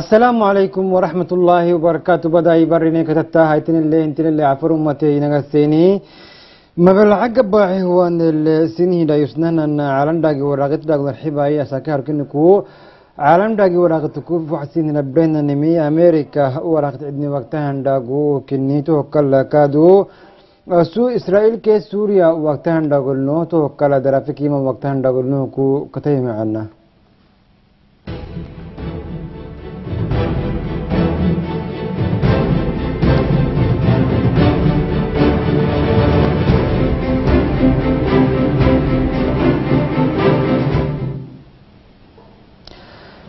السلام عليكم ورحمة الله وبركاته بداي برينك تتا هايتن اللي انتن اللي عفر امتي نغسيني مبلغ عقب هو ان السنة دا يسنن ان عالم داقي وراغت داقل الحباية ساكار كنكو عالم داقي وراغت كوف وحسين نبين نمي أمريكا وراغت ابن وقتان داقو كنيتو كلا كادو سو اسرائيل كي سوريا وقتان داقل نو تو كلا درافكي ما وقتان داقل نو كو كتايم عنا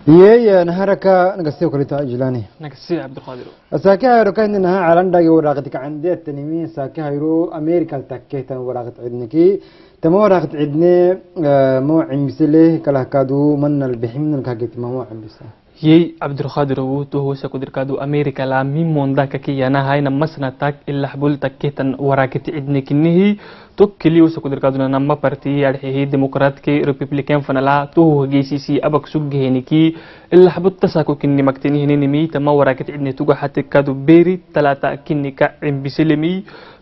يا نهارك نقصي وكلتا جلاني نقصي عبد القادر ساكي هيرو انها على ندق وراغت عندي التنمي ساكي هيرو أمريكا التكيت وراغت عندك تم وراغت عندنا مو عمسلي كلا كادو من البحيم من الكاكيت مو yey abdulqadirowu tuhusakudirkadu america lami mondaka kiyanahayna masnatak ilahbulta ketan warakiti idnikinihi tokkiliusakudirkaduna nama partii adxehi demokraatki republican fanala tuhu hageysisi abak sugeheniki ilahbutasaku kinimagtinihininimi tama warakiti idnituga hatikadu beri talata kinika cimbisilimi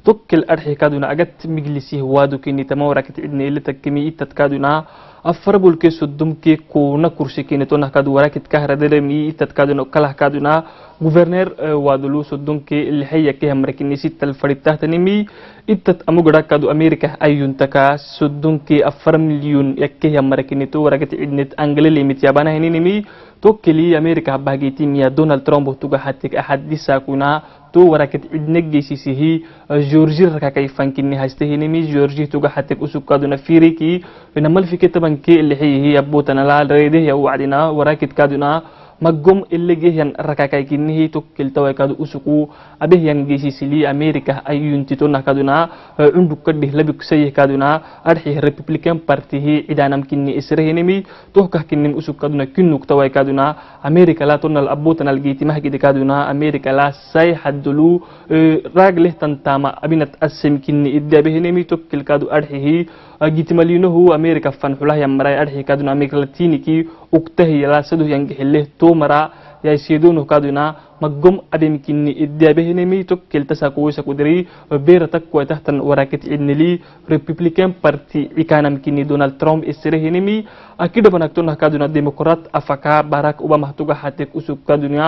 tokkil adxekaduna agat miglisi waadu kini tama warakiti idni ilatakimi itadkaduna أفربول كيس الدم كي كونا كرسي كي نتونا كادو وراك تكهر دلمي تتكادو نكلا كادو نا. غوفرنر آه، وادلو سدون كي الحية كي أمريكي نسي تلفريت تحت نمي. إتت أمو غدا كادو أمريكا أيون تكا. سدون كي أفر مليون يكي أمريكي نتو وراك تعدنت أنجلي ليمت يابانا هني نمي. توكلي أمريكا باقيتي ميا دونالد ترامبو توغا حتك أحد ديساكونا. To warakat cidna geysisihi georgi rakakai fankini hastehinimi georgi tuga hatik usukaduna firiki namalfike tabanke lixiyihi abutanala redeh ya wacdina warakit kaduna magom ilegehyan rakakai kinihi to kiltawaikadu usuku abehyan geysisili america ayuntito nakaduna cundukadih labikusayih kaduna adxih republican partihi cidanam kini isrehinimi tohkah kinim usukaduna kinuktawaikaduna america la tonal abutanal geitimahgide kaduna america la say haddulu ragleh tantama abinat asem kini iddabehinimi tokkilkadu adxihi gitimaliyuunuhu ameerika-fan xulaha maray arxikaadun ameerika latiinikii ugtahiya laasadu yangixileeh tuumara مقوم أدم كني إديابه نمي تكل تساقوي سكودري بير تكوى تحت وراكت إدن لي ريبوبليكان بارتي إكانم كني دونالد ترامب إسره نمي أكيد بنكتون هكادونا ديمقراط أفكا باراك أوباما هتوغا حاتك أسوكا دنيا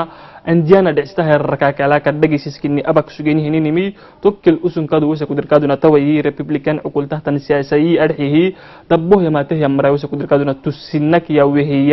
أنديانا دعستها الركاكالا كدقسيس كني أبك سجيني نمي تكل أسون كادو سكودر كادونا توي ريبوبليكان أقول تحت سياسي أرحيه دبوه يماته يمرا وسكودر كادونا تسنك يا وهي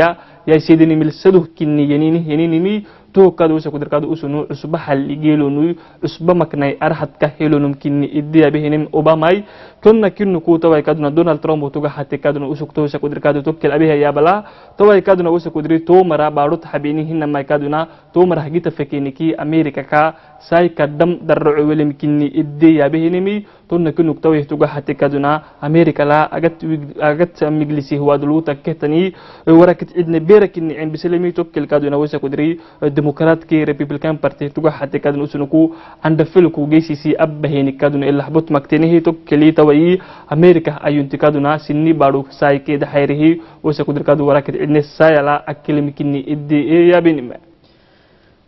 يا سيدني ملسدو كني ينيني ينيني tuugkaada wusakudirkaado usunu cusba xalligeelonuy cusba maknay arhadka helonumkinni iddiyabihinim ubamay tonna kinnu kuutawaykaduna donald trump tuga hatikaduna usuktohusakudirkaado tokkel abihayaabala towaykaduna wusakudiri tuumara baarut xabiini hinamaykaduna tuumara hagita fakeniki amerika ka sayka dam darraco welimkinni iddiyabihinimi idiyabehinimi tonna kinuk tawai tuga hate kaduna america la agat miglisi huwadulu takketani warakit cidne bera kini cimbiselemi tokkel kaduna wisa kudiri demokratki republican party tuga hate kaduna usunuku andafilku geysisi abbaheni kaduna ilaxbut maktenihi tokkeli tawayi america ayunti kaduna sinni baadhu saykeda xayrihi wisa kudir kadu warakit cidne sayala akilimkini idi yabinime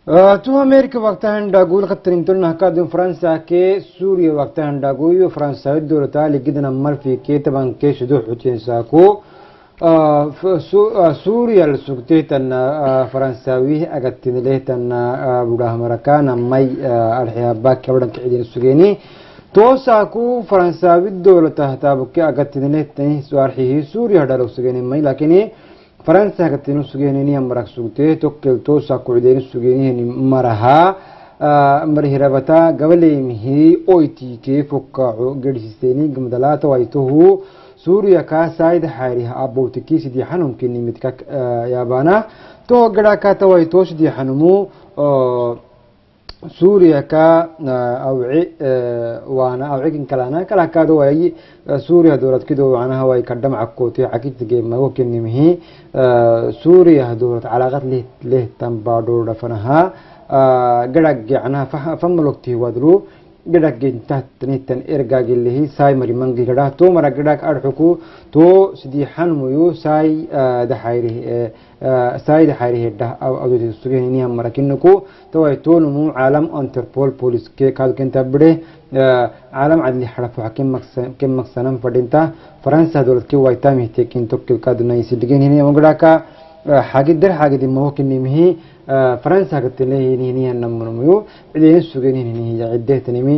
तो America वक्त डागूल खतरिंतुल नहकादुन फ्रांसा के सूर्य वक्त डागूय फ्रांसा दौलता लिगिदन अमल फी के तबन के शुदु हुचेंसा को सूर्य सुगते तन फ्रांसावी अगत्तिन लेह तन बुड़ा हमरका नमई अलहयाबा केवडन किदिन सुगेनी toosaku faransawi dowlata hataabke agatinilehtanih suarxihi suuriya hadhalog sugeenimay lakiini faransa hagatiinu sugeyniniya marag sugtee tokkeltoosa kucideyni sugeynihini marahaa marhirabata gabalaymihi oytiikee fokkaaco gedhisiseeni gamdalaata waytohu suuriya kaasayd xayriha abowtiki sidii xanumkini midka yaabana toho gadhaa kaatawaytoo sidii xanumu suuriya kaa awci eh, waana awcigan kalana kala kaada waayi eh, suuriya dowladkido macnaha way ka dhamaca kooti xakitige mago kenimhi eh, suuriya dowlad calaaqad leh leh tanbaadhow dhafanaha yacnaha famulogti wadlu ಗಿಡಕ್ಕೆ gintahtanitan ergagilihi sai marimangi gadah to mara gadak arxuku to sidihan muyu sai dahairi sai dahairi hedah awdudi sugehini marakinuku to ay to numu alam interpol police ke kalkenta bide alam adli xaraf waxa ka maqsanan fadhinta faransa dowladkii waytamihte kintokkilkaadunaysi dhigan hiniyamogadhaka ಹಾಗಿದ್ದರೆ ಹಾಗಿದೆ ಮೋಹಕ್ಕೆ ನಿಮಿಹಿ ಫ್ರೆಂಡ್ಸ್ ಆಗುತ್ತಿಲ್ಲ ಏನೇನಿ ನಮ್ಮನಮಯು ಇದೇನು ಸುಗೇನೇನಿ ಇದ್ದೇ ನಿಮಿ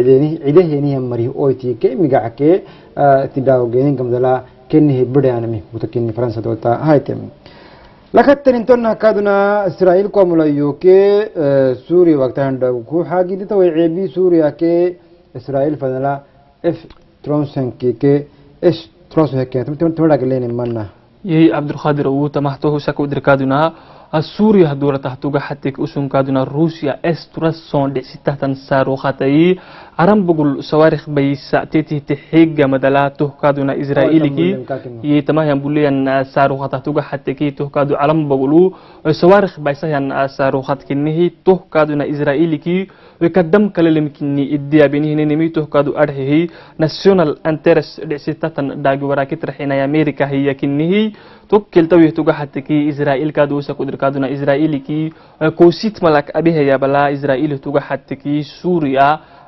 ಇದೇನಿ ಇದೇ ಏನಿ ಮರಿ ಓಯ್ತಿಕೆ ಮಿಗಾಕೆ ತಿಡ್ಡಾವಗೇನಿ ಗಮದಲ ಕೆನ್ನಿ ಹೆಬ್ಬಿಡೆ ಆನಮಿ ಊತ ಕೆನ್ನಿ ಫ್ರೆಂಡ್ಸ್ ಅದೋತ ಹಾಯ್ತೆ ಲಖತ್ತನಿನ್ ತೊನ್ನ ಕಾದುನ ಇಸ್ರಾಯಿಲ್ ಕೋಮಲಯ್ಯೋಕೆ ಸೂರ್ಯ ವಾಗ್ತಾಂಡಗೂ ಹಾಗಿದ್ದಿತ ಎಬಿ ಸೂರ್ಯಕ್ಕೆ ಇಸ್ರಾಯಿಲ್ ಫದಲ ಎಫ್ ತ್ರೋಸಂಕಿಕೆ ಎಸ್ ತ್ರೋಸ ಹೆಕ್ಕೆ ತೋಡಾಗಿಲ್ಲ ನಿಮ್ಮನ್ನ udirkaaduna suuriya hadura tahtuga hatik usunkaaduna ruusiya aran bugul sawarikh baysa tetihte xiga madala tuhkaaduna israailiki yey tamahan buleyan saaruqatahtuga hatiki tuhkaadu alam bugulu sawarikh baysayan saaruqatkinihi tuhkaaduna israailiki kadam kalelemkini idiyabinihinenimi tuhkaadu arhihi national interes dhicsitatan daagi warakitraxinay america hiyakinihi tokkeltawih tuga hatiki israel kadusa kudirkaduna israeliki kosit malak abihaya bala israel tuga hatiki suria esturason dhicsitahan silaxlewayi israel tokkel tok keltawi toga hatte ki israil ka dosa kudir kaduna israili ki eh, kosit malak abihe ya bala israil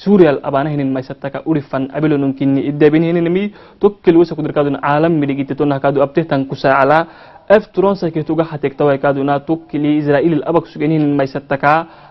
ಸೂರ್ಯಲ್ ಅಬಾನ ಹಿನಿನ್ ಮೈಸತ್ತಕ ಉರಿಫನ್ ಅಬಿಲುನುನ್ ಕಿನ್ನಿ ಇದ್ದೆಬಿನ ಹಿನಿನಮಿ ತೊಕ್ಕೆಲ್ ಉಸ ಕುದ್ರಕಾದುನ ಆಲಂ ಮಿಡಿಗಿತಿ ತೊನ್ನ ಕಾದು ಅಬ್ತಿಹ್ತನ್ ಕುಸ ಅಲ ಎಫ್ ತುರೋನ್ಸಕ್ಕೆ ತುಗ ಹತೆಕ್ತವೈಕಾದುನ ತೊಕ್ಕಿಲಿ ಇಸ್ರಾಯಿಲ್ ಅಬಕ್ ಸುಗೆನಿನ್ ಮೈಸತ್ತಕ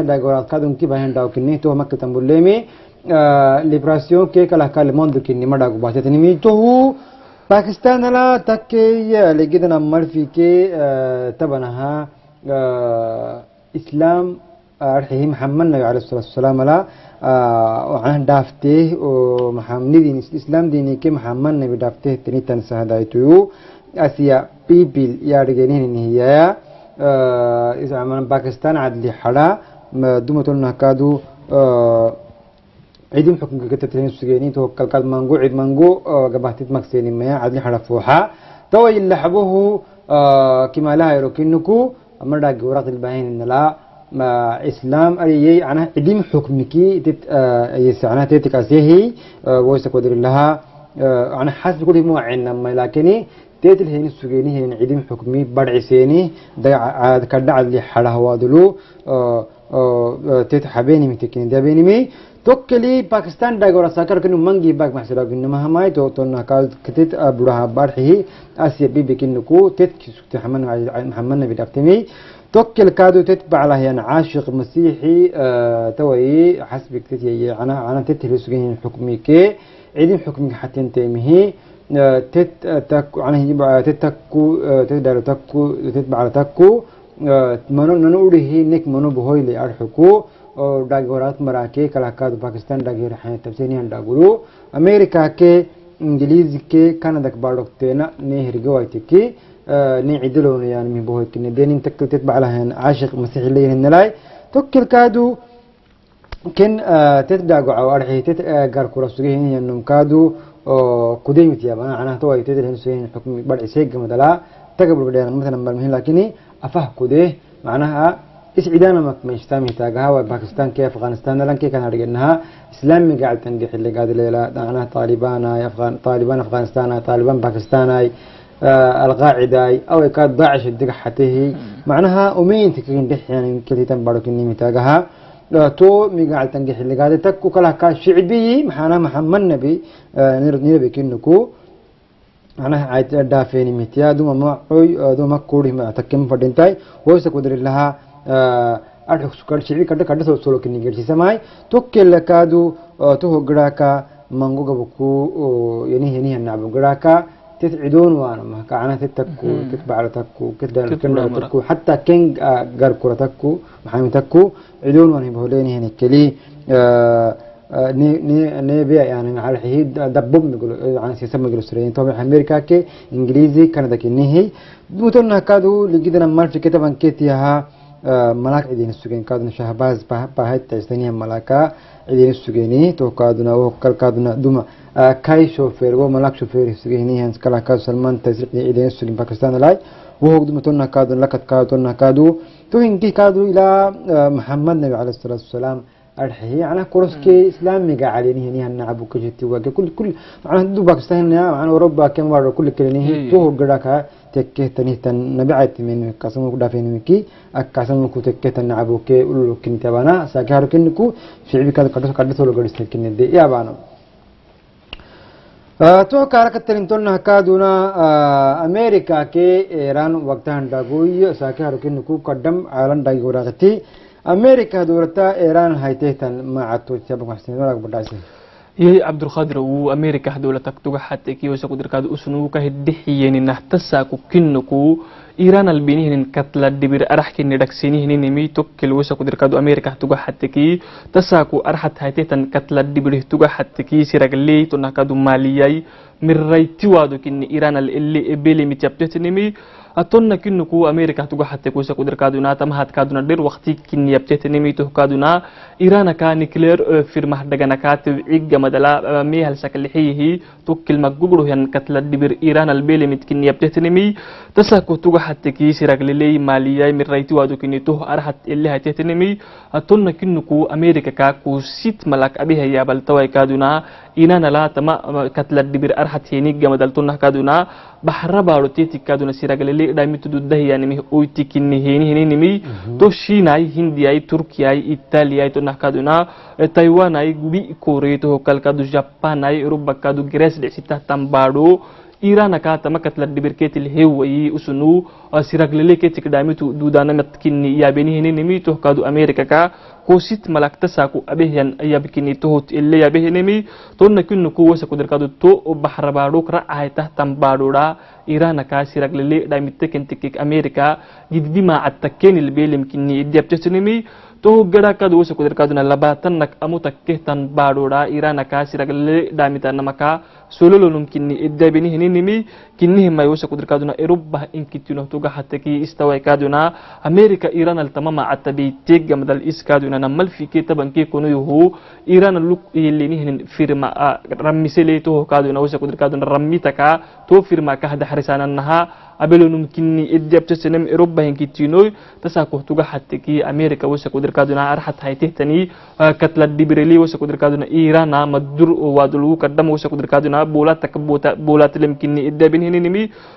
dagi waraqt kadun ki bahan daw kini to makka tambulemi liberation ke kala kala monde kini madagu basetani mi to pakistan ala takke ya legidana marfi ke tabanaha إسلام أرحيه محمد النبي عليه الصلاة والسلام لا وعنه دافته ومحمد دين إسلام ديني كي محمد النبي دافته تني تنسى هدايتو أسيا بيبل يا رجالين إن هي islaam uh, arxihim haman nabiga aleh salatu wasalaam alaa waxaan uh, dhaaftee oo maxamnidin islaam diininke maxaman nabi dhaaftee tanitan sahadaaytuyu asiya bibil yaadhigeenihinihiyaya bakistan uh, cadli xadha dumatolnahkaadu cidim xukunka katataninsugeeninto kalkaad mangu cid mangu gabahtid magseenimaya cadli xadha fuuxa tawaylaxbuhu kimaalaha erokiniku mardaa gawraqdil bahaynala islam ayay ana cidim hukmiki tit ayis ana tit kasihi ana hasbi kulli mu'inna malakini teetil heyni cidim hukmi badciseeni kadhacadli xadhahwaadulu teet habeeni mitekini dabeeni توكلي باكستان دا غورا ساكر كنو منجي باك محسرا كنو مهماي تو تو نكال كتيت بروها بارحي اسيا بي بكنكو تيت كسكت محمد محمد نبي دفتمي توكل كادو تتبع له يعني عاشق مسيحي آه توي حسب كتيت أنا أنا تت لسجين حكمي كي عيدين حكمي حتى انتمه تت تك أنا يبع تتكو تدار تكو تتبع تكو منو ننوره نك منو بهوي لي ارحكو tabseniyan dhagulu america ke ingilizi ke canada ka baadhogteena ne hirge waytiki ne cidilowna yani min bohoykine denin takkaltet baclahan caashiq masixi leeyahay nalay tokkil kaadu ken tet dhaagoca arxi tet gar kula sugahin numkaadu oo kudemit yabana macnaha taway tet hen sugahin xukmi badcisay gamadala tagabul badheer مثلا بالمهم لكن أفه كده معناها ما مجتمع تاجها وباكستان كيف؟ أفغانستان لأن كي كان هرجنها إسلامي قاعد تنجح اللي قاعد ليلا معناها طالبان أفغان طالبان أفغانستان طالبان باكستان آه القاعدة أو كاد داعش الدقة حتة معناها أمين تكين دح يعني كذي تنبارك إني متاجها تو ميقاعد تنجح اللي قاعد تكو كلها كاش شعبي محانا محمد نبي آه نرد نبي كنكو. macnaha cayd dhaafeeni mitiya duma macoy duma kuri ma takim fadhintay hoose kudiri laha adhaksu kadhici kadha kadhasoo solokin garsiisamay tokkelakaadu toho garaka mango gabaku yanih yanih nacbu garaka tet cidon waan mahkacana tet takku tet bacla takku ket dalkenda takku hatta ken garkura takku maxamin takku cidon waan hibaholenihene keli nebia yani alxihi dabob miglo yani siisa miglo sirayn tom amerika ke ingilizi canada kinihi mutonahkadu ligidana malfiketaban ketiyaha نهي دوتنا كادو لقينا مال في كتاب كتيها ملاك عدين السجين كادو شهباز به بهاي تجتني ملاكا عدين السجيني تو كادونا وكل كادونا دوما. كاي شوفير وملاك شوفير السجيني هنس كلا كادو سلمان تزرق عدين السجين باكستان لاي. وهو دوتنا كادو لكت كادونا كادو. تو إنكي كادو arxi macnaha kuraskee islaamiga calenihanihannacabu ka jirti waa kulli kulli macnaha dadu baa kastahinaya oroba kemaro kulli kalenihi tuho garaka tekketanihtan nabicatimen kasamu kudhaafenimiki akkasamu ku tekketan nacabu ke ulolo kinite abana saakiharo kenniku ficbikaad kadhisolo gadhisten kinide yaabano to karaka talintonna kaduna america ke eran wagtahan dhagoy saakiharo kenniku kadham caalan dhagi waraaqiti كذا سولو قدرت كني دي يا بانا تو كارك ترينتون كادونا أمريكا كي إيران وقتها داغوي ساكهر كنكو قدم عالم داغوراتي أمريكا دورتا إيران هايتيتن ما عدتو تشابك محسن ولا بدايسين يي عبد القادر و أمريكا دولة تكتوغا حتى كي وسا قدر كادو أسنو كهدحيين نحتسا كنكو إيران البينين كتلا دبير أرح كي ندكسيني هني نمي توكل وسا قدر كادو أمريكا توغا حتى كي تساكو أرحت هايتيتن كتلا دبير توغا حتى كي سيرغلي تنكادو مالياي من رايتي وادو كني إيران اللي إبلي متيابتتنمي atonna kinnu ku america tuga hatte kusa kudir kaduna tam hat kaduna der waqti kinni yabtete nemi to kaduna irana ka nuclear firma dagana ka tibigga madala mi hal sakal hihi to kilma gugru yan katla dibir iran al bele mit kinni yabtete nemi tasa ku tuga hatte ki sirag lele maliya mir raiti wadu kinni to arhat ille hatete nemi atonna kinnu ku dhamitu dahiyanimi oiti kini hini hini nimi to shinai hindiai turkiya italiya ito nakaduna taiwanai gubi koreyto hokalka du japanay rubaka du gresdexita tambado irana ka tama katla dibirketil hewayi usunu siraglele ketik dhamitu dudana matkinni yabeni heninimi to kadu amerika ka kosit malakta saku abehyan ayabkini tohot ille yabehenemi tonna kinnu ku wasa kudir kadu to bahrabado kra ayta tambadoda irana ka siraglele dhamitte kentikik amerika gidbi ma attaken ilbelim kinni idyabtesinimi to gada kadu wasa kudir kaduna labatan nak amu takke tan badoda irana ka siraglele dhamita namaka sololonum kinni idabini hininimi kinnihimmay wasakudirkaduna erubbah inkittino america iranal tamama catabi tegamadal iskaduna namalfike tabanki kunuyuhu luk yellinihinin firma rammisele tohokaduna wasakudirkaduna rammitaka to firma kahadaxrisananaha abelonum kinni idabtasenem erubbah inkittinoy america wasakudirkaduna arhat haytehtani katla dibireli wasakudirkaduna irana madur wadulgu kadham wasakudirkaduna bola takabbur bola tilim kinni idda bin hinini mi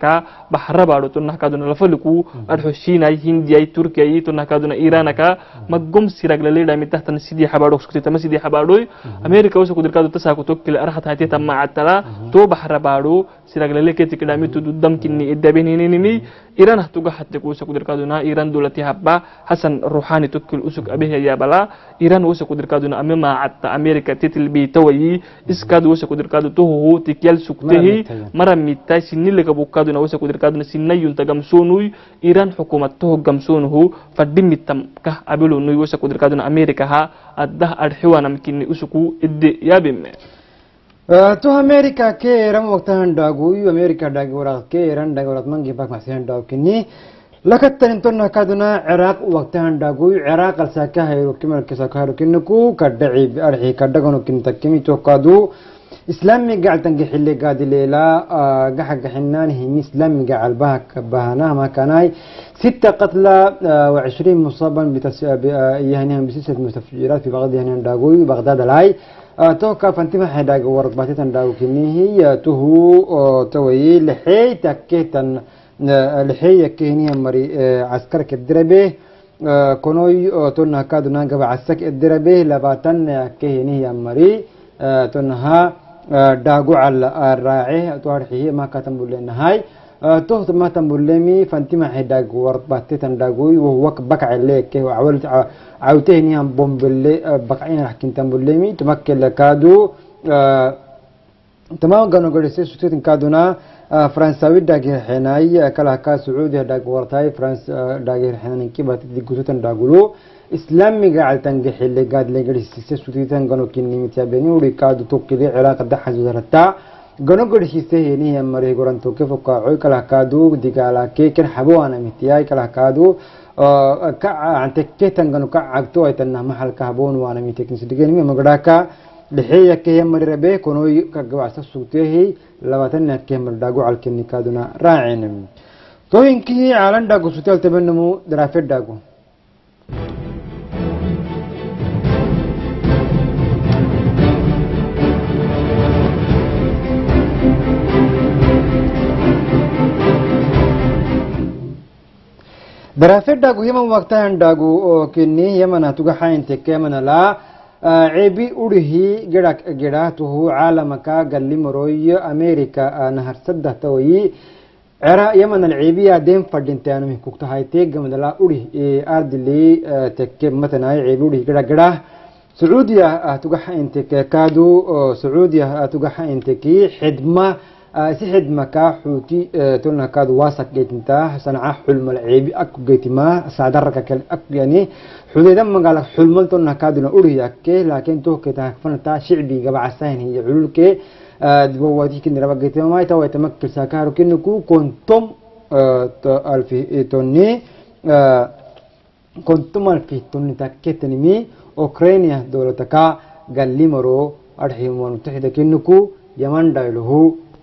bin hininimi hamugra kusa kudirkaaduna siraglaleeli ketilheni sugenihnin macataka baxrabaadho tonahkaaduna lafaliku adxoshiinay hindiyay turkiyay tonahkaaduna iranaka magom siraglaleedhamitahtan sidii xabaadho suktetama sidii xabaadhoy ಸಿರಾಗಲೇ ಕಿಡಾಮಿತುದು ದಮ್ ಕಿನ್ನಿ ಇದ್ದಬೆನಿನಿನಿ ಇರಾನ್ ಹತ್ತುಗ ಹತ್ತೆ ಕೂಸ ಕುದಿರ್ಕಾದುನ ಇರಾನ್ ದುಲತಿ ಹಬ್ಬ ಹಸನ್ ರುಹಾನಿ ತುಕ್ಕಿಲ್ ಉಸುಕ್ ಅಬೆಹೆಯ ಬಲ ಇರಾನ್ ಊಸ ಕುದಿರ್ಕಾದುನ ಅಮೆ ಮಾ ಅತ್ತ ಅಮೇರಿಕ ತಿತಿಲ್ ಬಿ ತವಯಿ ಇಸ್ಕಾದ ಊಸ ಕುದಿರ್ಕಾದು ತುಹು ಹೂ ತಿಕ್ಯಲ್ ಸುಕ್ತೆಹಿ ಮರ ಮಿತ್ತ ಸಿನ್ನಿಲ್ಲಗ ಬುಕ್ಕಾದುನ ಊಸ ಕುದಿರ್ಕಾದುನ ಸಿನ್ನಯ್ಯುಂತ ಗಮ್ಸೂನುಯ್ ಇರಾನ್ ಹುಕುಮತ್ ತುಹು ಗಮ್ಸೂನುಹು ಫಡ್ಡಿ ಮಿತ್ತಂ ಕಹ ಅಬಿಲು ನುಯ್ ಊಸ ಕುದಿರ್ಕಾದುನ ಅಮೇರಿಕ ಹ ಅದ್ದ ಅಡ್ಹಿವ ನಮ್ಕಿನ್ನಿ ಉಸುಕು ಇದ್ದೆ ಯಾಬಿಮ್ಮೆ آه، تو أمريكا كيرم وقتان داغو أمريكا داغورا كيرن داغورا مانجي باك ماسين داغكني لكتن تونا كادنا عراق وقتان داغو. عراق الساكه كيمر كساكه كنكو كدعي أرحي كدغونو كنتا كيمي تو كادو اسلامي قاعدن جحلي قادي ليلا غخ غخنان هي إسلامي قاعد باك بهانا ما كاناي. ستة قتلى آه، و20 مصابا بتسابيه يعني بسلسلة مستفجرات في بغداد يعني داغو بغداد الاي توكا فانتما حداغ ورد باتيتان داغو كنيه تهو توي لحي تكيتن لحي كينيا مري عسكر كدربه كونوي تونا كادو نانغا عسك الدربه لباتن كينيا مري تنها داغو على الراعي توارحي ما كاتم بولنا هاي توت ما تمولمي فانتي ما هداك ورد باتيتن داغوي ووك بقع ليك. وعولت عاوتيني ام بومبلي آه، بقعين راح كنت مولمي تمكن لكادو آه، تمام كانوا قد سيسو تيتن كادونا آه، فرانساوي داغي حناي كلا كا سعودي داغ ورتاي فرانس داغي حناي كي باتي دي غوتن داغلو إسلامي قاعد تنجح اللي قاعد لي قد سيسو تيتن كانوا كيني وريكادو توكي العراق دحز ورتا ganogorhisieheni hemari goranto ke fokacoy kalahkaadu digala keken haboana mitiyay kalahkaadu kaanteketan ganu kacagto aitanah mahalka habonuana miteknisdigenimi magaraka dhexeeya kehemari rabe konoy kagabacsa sugtehi labaatana kehemari dhago calkenikaduna raacin tohinkii caalan dhago suteeltabenamu daraafedhago برافيدا قو يمن وقتان داقو كني يمن تقو حين تكامن لا عبي أرهي جراك جراته عالمك قل مروي أمريكا نهر سده توي عرا يمن العيبية دين فردين تانو من كوكتا هاي تيقامن لا أرهي أرد لي تكيب متنا عيبي أرهي جراك جراه سعودية تقو حين تكادو سعودية تقو حين تكي حدمة سيد مكاح وتي آه، تونا كاد واسك جيتنتا حسن عا حلم العيبي أكو جيتما سادرك كل اك يعني حديدا ما قال حلم تونا كاد اوريا كي لكن تو كتا فنتا شعبي غبا عسان هي علولك آه، دبا وادي كن ربا جيتما ما تا ويت ساكارو كن كو كونتم الف آه، توني كونتم الف توني تا كتنمي أوكرانيا دولتكا غليمرو ارحيمون تحدكنكو يمن دايلو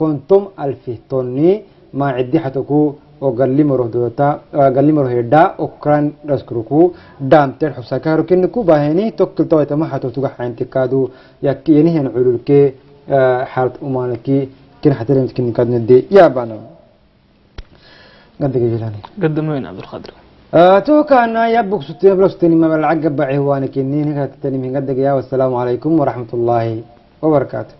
تنكوكتا جراكا علول ربانا مكا إدي إدي عندر له كنكو kontom alfi tonni ma ciddi xatoku oo gallimaro dota gallimaro hedha okran daskuruku damter xusakaro keniku baheni tokkiltawaitama xato tuga xaynti kadu yakki yenihen cululke xaalat umanaki kin xatirenkinikadnede yaabana gadege jilani قدموين عبد القادر توكانا يبك ستين بلس ستين ما بالعقب بعي وأنا كنين هكا تتني من قدك يا والسلام عليكم ورحمة الله وبركاته